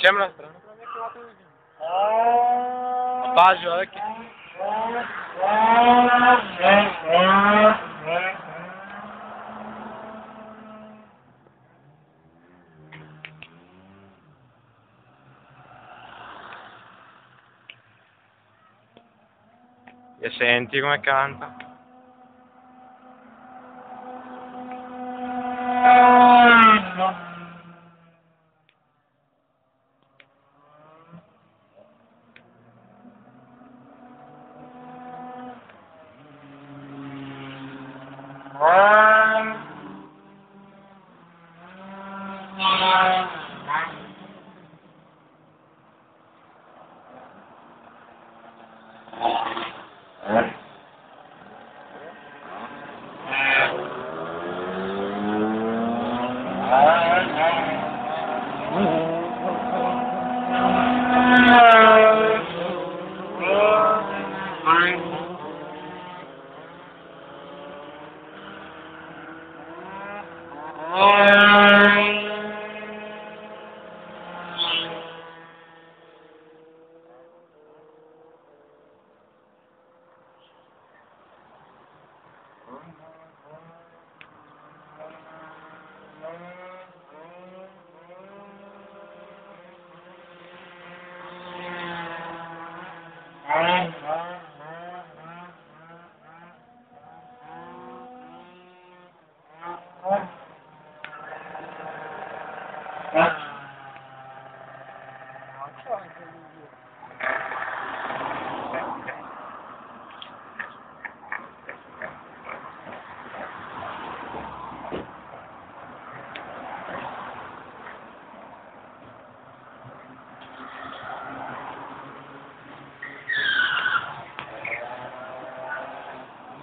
Chama na strana. Rapaz, olha aqui. E senti come canta. Oh. Alan. Alan.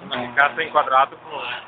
O cara tá enquadrado com.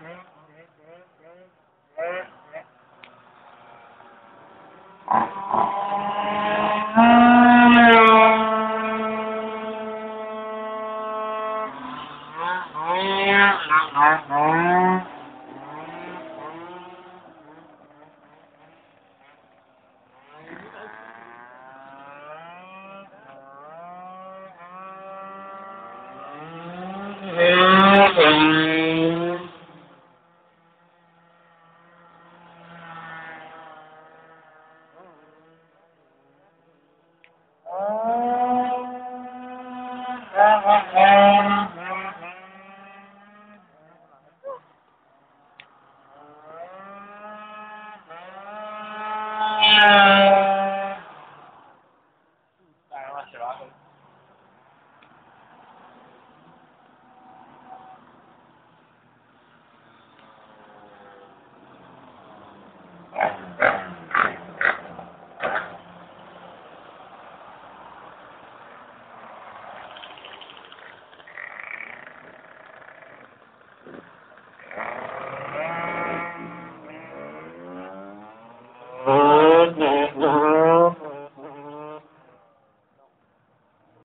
hùng